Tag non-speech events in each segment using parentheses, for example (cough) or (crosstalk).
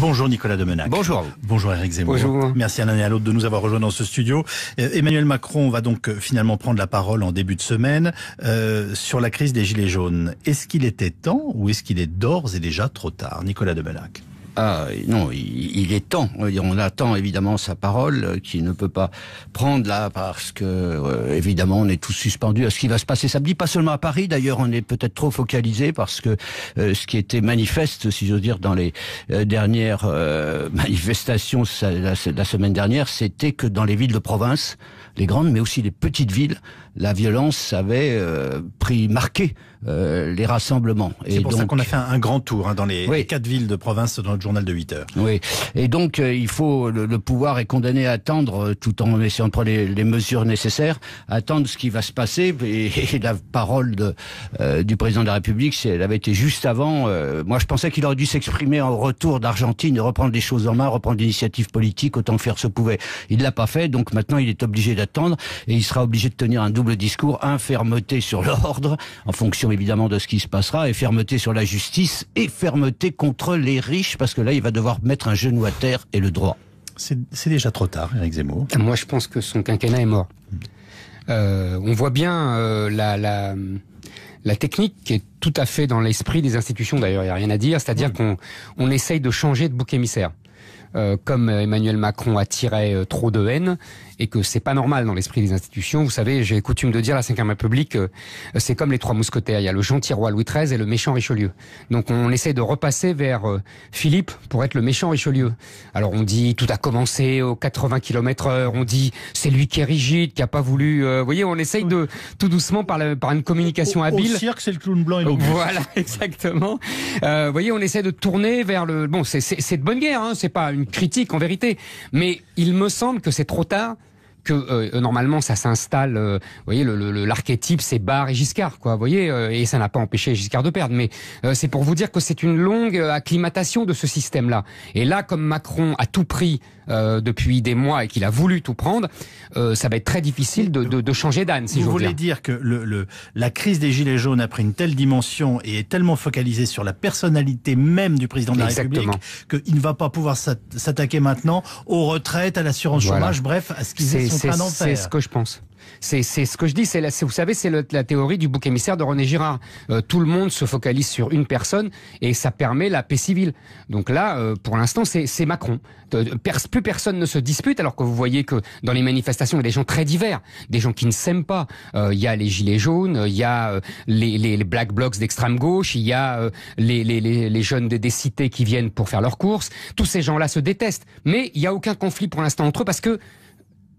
Bonjour Nicolas Demenac. Bonjour. Bonjour Eric Zemmour. Bonjour. Merci à l'un et à l'autre de nous avoir rejoints dans ce studio. Euh, Emmanuel Macron va donc euh, finalement prendre la parole en début de semaine euh, sur la crise des Gilets jaunes. Est-ce qu'il était temps ou est-ce qu'il est d'ores et déjà trop tard? Nicolas Demenac. Ah non, il, est temps. On attend évidemment sa parole, euh, qui ne peut pas prendre là parce que euh, évidemment on est tous suspendus à ce qui va se passer samedi. Pas seulement à Paris, d'ailleurs, on est peut-être trop focalisé parce que euh, ce qui était manifeste, si j'ose dire, dans les dernières (laughs) manifestations la, semaine dernière, c'était que dans les villes de province, les grandes, mais aussi les petites villes, la violence avait euh, pris marqué les rassemblements. C'est pour donc, ça qu'on a fait un, un grand tour hein, dans les, oui. les, quatre villes de province dans notre journal de 8 heures. Oui, et donc euh, il faut le, le, pouvoir est condamné à attendre, euh, tout en essayant de prendre les, les, mesures nécessaires, attendre ce qui va se passer. Et, (laughs) et la parole de, euh, du président de la République, elle avait été juste avant, euh, moi je pensais qu'il aurait dû s'exprimer en retour d'Argentine, reprendre les choses en main, reprendre l'initiative politique autant que faire se pouvait. Il l'a pas fait, donc maintenant il est obligé d'attendre et il sera obligé de tenir un double discours, un fermeté sur l'ordre, en fonction évidemment de ce qui se passera, et fermeté sur la justice et fermeté contre les riches, parce que là il va devoir mettre un genou à terre et le droit. C'est déjà trop tard, Eric Zemmour. Moi, je pense que son quinquennat est mort. Euh, on voit bien euh, la, la, la, technique qui est tout à fait dans l'esprit des institutions, d'ailleurs, il n'y a rien à dire, c'est-à-dire oui. qu'on on essaye de changer de bouc émissaire. Euh, comme Emmanuel Macron attirait euh, trop de haine et que c'est pas normal dans l'esprit des institutions. Vous savez, j'ai coutume de dire la Ve République, euh, c'est comme les trois mousquetaires. Il y a le gentil roi Louis XIII et le méchant Richelieu. Donc on essaie de repasser vers Philippe pour être le méchant Richelieu. Alors on dit tout a commencé aux 80 km heure. On dit c'est lui qui est rigide, qui a pas voulu. vous voyez, on essaye de tout doucement par, la, par une communication au, habile. Au cirque, c'est le clown blanc et l'autre. Voilà, (laughs) exactement. vous voyez, on essaie de tourner vers le. Bon, c'est de bonne guerre. Hein, c'est pas une critique en vérité, mais il me semble que c'est trop tard que euh, normalement ça s'installe. Euh, vous voyez, l'archétype c'est Barre et Giscard, quoi. Vous voyez, euh, et ça n'a pas empêché Giscard de perdre. Mais c'est pour vous dire que c'est une longue acclimatation de ce système-là. Et là, comme Macron a tout pris depuis des mois et qu'il a voulu tout prendre, ça va être très difficile de, de, de changer d'âne. Si vous voulez dire, dire que le, le, la crise des gilets jaunes a pris une telle dimension et est tellement focalisée sur la personnalité même du président de la Exactement. République qu'il ne va pas pouvoir s'attaquer maintenant aux retraites, à l'assurance Voilà. chômage, bref, à ce qu'ils C'est ce que je pense. C'est ce que je dis. C'est vous savez, c'est la théorie du bouc émissaire de René Girard. Euh, tout le monde se focalise sur une personne et ça permet la paix civile. Donc là, euh, pour l'instant, c'est Macron. plus personne ne se dispute, alors que vous voyez que dans les manifestations, il y a des gens très divers, des gens qui ne s'aiment pas. Euh, il y a les gilets jaunes, il y a les, les, les black blocs d'extrême gauche, il y a les, jeunes des cités qui viennent pour faire leurs courses. Tous ces gens-là se détestent, mais il n'y a aucun conflit pour l'instant entre eux parce que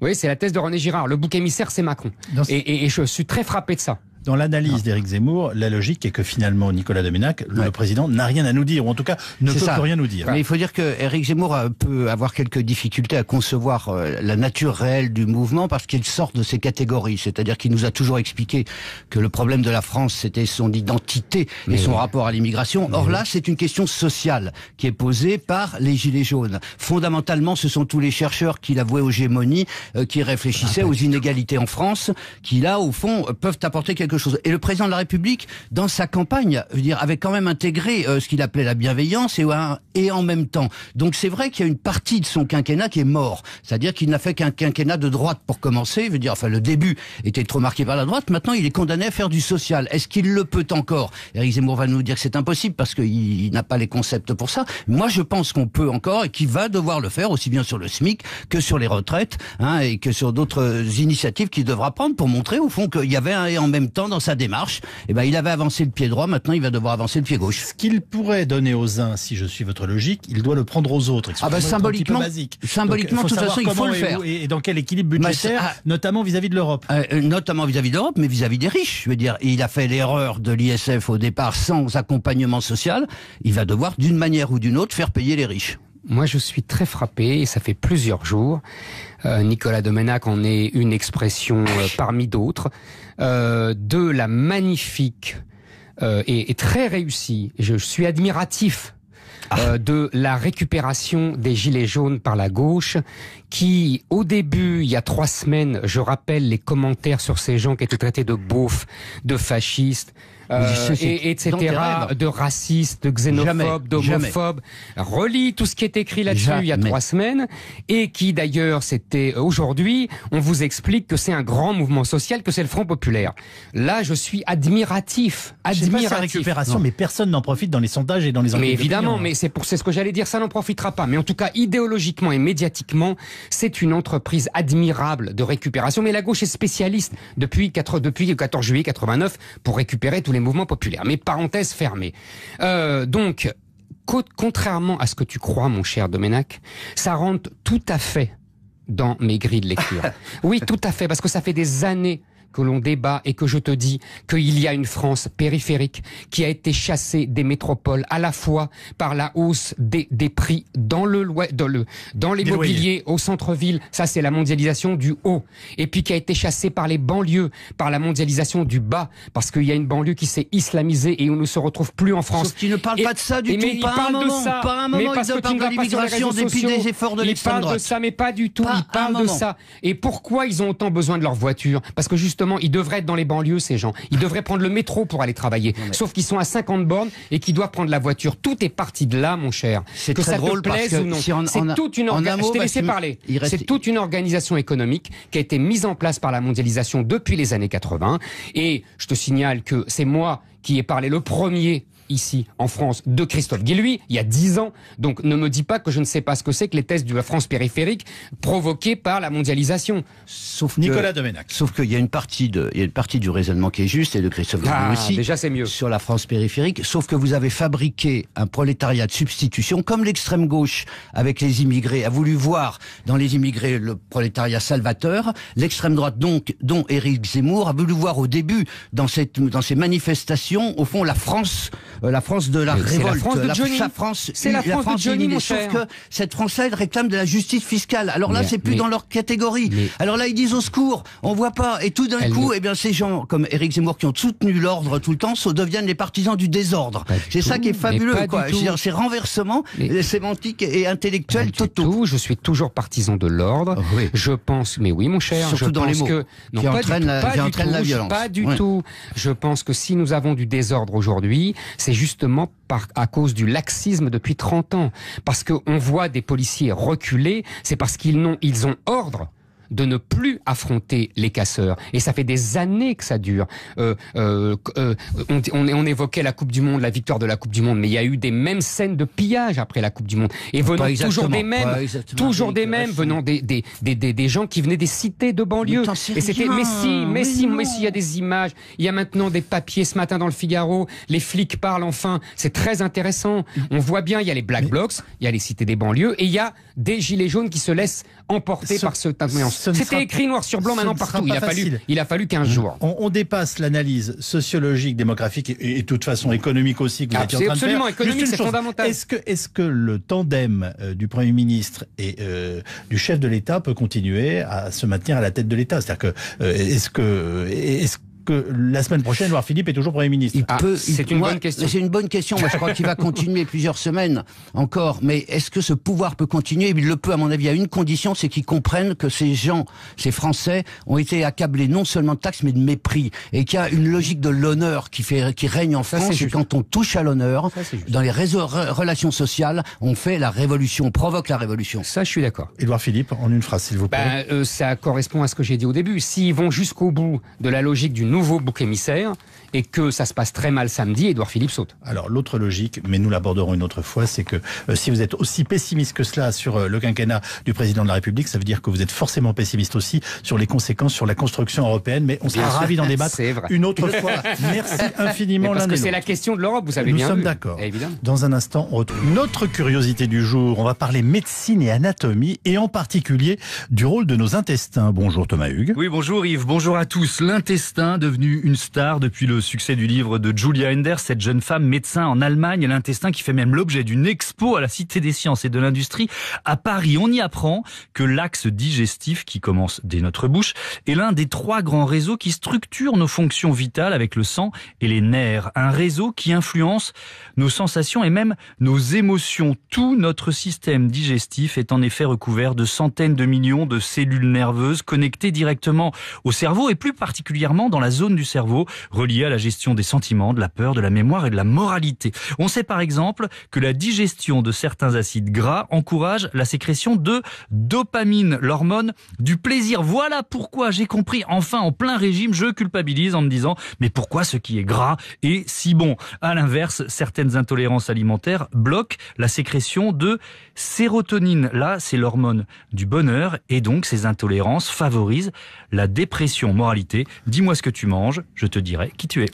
oui, c'est la thèse de René Girard. Le bouc émissaire, c'est Macron. Et, et, et, je suis très frappé de ça. Dans l'analyse d'Éric Zemmour, la logique est que finalement Nicolas Doménac, ouais. le président, n'a rien à nous dire, ou en tout cas ne peut plus rien nous dire. Mais il faut dire que Éric Zemmour peut avoir quelques difficultés à concevoir euh, la nature réelle du mouvement parce qu'il sort de ces catégories. C'est-à-dire qu'il nous a toujours expliqué que le problème de la France, c'était son identité et son rapport à l'immigration. Or là, c'est une question sociale qui est posée par les Gilets jaunes. Fondamentalement, ce sont tous les chercheurs qui l'avouaient aux gémonies, euh, qui réfléchissaient ah, aux inégalités en France, qui là, au fond, peuvent apporter quelque chose. Et le président de la République, dans sa campagne, je veux dire, avait quand même intégré euh, ce qu'il appelait la bienveillance et, et en même temps. Donc c'est vrai qu'il y a une partie de son quinquennat qui est mort. C'est-à-dire qu'il n'a fait qu'un quinquennat de droite pour commencer. Je veux dire, enfin, le début était trop marqué par la droite. Maintenant, il est condamné à faire du social. Est-ce qu'il le peut encore? Éric Zemmour va nous dire que c'est impossible parce qu'il il, n'a pas les concepts pour ça. Moi, je pense qu'on peut encore et qu'il va devoir le faire aussi bien sur le SMIC que sur les retraites hein, et que sur d'autres initiatives qu'il devra prendre pour montrer au fond qu'il y avait un et en même temps dans sa démarche, eh ben, il avait avancé le pied droit, maintenant il va devoir avancer le pied gauche. Ce qu'il pourrait donner aux uns, si je suis votre logique, il doit le prendre aux autres. Ah ben, symboliquement, symboliquement, de toute façon, il faut le faire. Et, dans quel équilibre budgétaire, ah, notamment vis-à-vis -vis de l'Europe euh, Notamment vis-à-vis -vis de l'Europe, mais vis-à-vis -vis des riches. Je veux dire, il a fait l'erreur de l'ISF au départ sans accompagnement social. Il va devoir, d'une manière ou d'une autre, faire payer les riches. Moi, je suis très frappé, et ça fait plusieurs jours. Euh, Nicolas Domenac en est une expression euh, parmi d'autres, euh, de la magnifique et, et, très réussie, je suis admiratif ah. de la récupération des gilets jaunes par la gauche, qui, au début, il y a trois semaines, je rappelle les commentaires sur ces gens qui étaient traités de beaufs, de fascistes, euh, et, etc., de racistes, de xénophobes, d'homophobes. Relis tout ce qui est écrit là-dessus il y a trois semaines, et qui d'ailleurs, c'était aujourd'hui, on vous explique que c'est un grand mouvement social, que c'est le Front populaire. Là, je suis admiratif, admiratif. Pas récupération, mais personne n'en profite dans les sondages et dans les Mais évidemment, mais c'est pour c'est ce que j'allais dire, ça n'en profitera pas. Mais en tout cas, idéologiquement et médiatiquement, c'est une entreprise admirable de récupération. Mais la gauche est spécialiste depuis 4, depuis le 14 juillet 89 pour récupérer tous les mouvements populaires. Mais parenthèse fermée. Euh, donc, contrairement à ce que tu crois, mon cher Domenac, ça rentre tout à fait dans mes grilles de lecture. (laughs) oui, tout à fait, parce que ça fait des années que l'on débat et que je te dis qu'il y a une France périphérique qui a été chassée des métropoles à la fois par la hausse des, des prix dans le dans le dans l'immobilier au centre-ville, ça c'est la mondialisation du haut, et puis qui a été chassée par les banlieues, par la mondialisation du bas, parce qu'il y a une banlieue qui s'est islamisée et on ne se retrouve plus en France. Sauf ne parle pas de ça du tout, mais pas il parle un moment, de ça, pas un moment, mais parce que tu ne l'immigration depuis des efforts de Il parle de ça, mais pas du tout. il parle de ça. Et pourquoi ils ont autant besoin de leur voiture? Parce que justement ils devraient être dans les banlieues, ces gens. Ils devraient prendre le métro pour aller travailler. Sauf qu'ils sont à 50 bornes et qu'ils doivent prendre la voiture. Tout est parti de là, mon cher. Que ça te plaise ou non. c'est toute une organisation. parler. C'est toute une organisation économique qui a été mise en place par la mondialisation depuis les années 80. Et je te signale que c'est moi qui ai parlé le premier ici en France de Christophe Guilluy il y a dix ans. Donc ne me dis pas que je ne sais pas ce que c'est que les tests de la France périphérique provoqués par la mondialisation. Sauf Nicolas Domenac. Sauf qu'il y a une partie de, il y a une partie du raisonnement qui est juste et de Christophe ah, aussi. Déjà c'est mieux. Sur la France périphérique. Sauf que vous avez fabriqué un prolétariat de substitution comme l'extrême gauche avec les immigrés a voulu voir dans les immigrés le prolétariat salvateur. L'extrême droite donc, dont Éric Zemmour a voulu voir au début dans cette, dans ces manifestations, au fond, la France la France de la révolte. La France de Johnny. C'est la, France, de Johnny, mon. Sauf que cette France-là, elle réclame de la justice fiscale. Alors là, c'est plus dans leur catégorie. Alors là, ils disent au secours, on voit pas. Et tout d'un coup, eh bien, ces gens comme Éric Zemmour qui ont soutenu l'ordre tout le temps, deviennent les partisans du désordre. C'est ça qui est fabuleux, quoi. C'est renversement sémantique et intellectuel totaux. Je suis toujours partisan de l'ordre. Je pense, mais oui, mon cher, Surtout je dans pense les que non, qui pas entraîne, la violence. Pas du tout. Je pense que si nous avons du désordre aujourd'hui, c'est justement par, à cause du laxisme depuis 30 ans. Parce qu'on voit des policiers reculer, c'est parce qu'ils ont, ils ont ordre de ne plus affronter les casseurs. Et ça fait des années que ça dure. Euh, euh, euh on, on, évoquait la Coupe du Monde, la victoire de la Coupe du Monde, mais il y a eu des mêmes scènes de pillage après la Coupe du Monde. Et venant toujours des mêmes, toujours des mêmes, venant des, des, des, des, gens qui venaient des cités de banlieue. Et c'était, mais si, mais, si, mais si, il y a des images. Il y a maintenant des papiers ce matin dans le Figaro. Les flics parlent enfin. C'est très intéressant. On voit bien, il y a les Black Blocs, il y a les cités des banlieues, et il y a des gilets jaunes qui se laissent emporter par ce C'était écrit noir sur blanc maintenant partout. Il a, fallu, il a fallu 15 jours. On, dépasse l'analyse sociologique, démographique et, de toute façon économique aussi que vous étiez en train de faire. Absolument, économique, c'est fondamental. Est-ce que, est que le tandem euh, du Premier ministre et euh, du chef de l'État peut continuer à se maintenir à la tête de l'État? C'est-à-dire que, euh, est-ce que, est-ce que la semaine prochaine, Edouard Philippe est toujours Premier ministre ah, C'est une bonne question. C'est une bonne question. Moi, je crois qu'il va (laughs) continuer plusieurs semaines encore. Mais est-ce que ce pouvoir peut continuer? Il le peut, à mon avis, à une condition, c'est qu'ils comprennent que ces gens, ces Français, ont été accablés non seulement de taxes, mais de mépris. Et qu'il y a une logique de l'honneur qui, fait, qui règne en France. Et quand on touche à l'honneur, dans les réseaux, relations sociales, on fait la révolution, on provoque la révolution. Ça, je suis d'accord. Édouard Philippe, en une phrase, s'il vous plaît. Ben, euh, ça correspond à ce que j'ai dit au début. S'ils vont jusqu'au bout de la logique du nouveau bouc émissaire et que ça se passe très mal samedi, Édouard Philippe saute. Alors l'autre logique, mais nous l'aborderons une autre fois, c'est que euh, si vous êtes aussi pessimiste que cela sur euh, le quinquennat du président de la République, ça veut dire que vous êtes forcément pessimiste aussi sur les conséquences sur la construction européenne. Mais on sera ravi d'en (laughs) débattre une autre fois. (laughs) Merci infiniment Parce que c'est la question de l'Europe, vous savez nous bien. Nous sommes d'accord. Dans un instant, on retrouve notre curiosité du jour. On va parler médecine et anatomie et en particulier du rôle de nos intestins. Bonjour Thomas Hugues. Oui, bonjour Yves. Bonjour à tous. L'intestin devenu une star depuis le succès du livre de Julia Enders, cette jeune femme médecin en Allemagne, l'intestin qui fait même l'objet d'une expo à la Cité des Sciences et de l'Industrie à Paris. On y apprent que l'axe digestif, qui commence dès notre bouche, est l'un des trois grands réseaux qui structurent nos fonctions vitales avec le sang et les nerfs. Un réseau qui influence nos sensations et même nos émotions. Tout notre système digestif est en effet recouvert de centaines de millions de cellules nerveuses connectées directement au cerveau et plus particulièrement dans la zone du cerveau reliée à la gestion des sentiments, de la peur, de la mémoire et de la moralité. On sait par exemple que la digestion de certains acides gras encourage la sécrétion de dopamine, l'hormone du plaisir. Voilà pourquoi j'ai compris enfin en plein régime, je culpabilise en me disant mais pourquoi ce qui est gras est si bon? À l'inverse, certaines intolérances alimentaires bloquent la sécrétion de sérotonine. Là, c'est l'hormone du bonheur et donc ces intolérances favorisent la dépression. Moralité, dis-moi ce que manges, je te dirai qui tu es.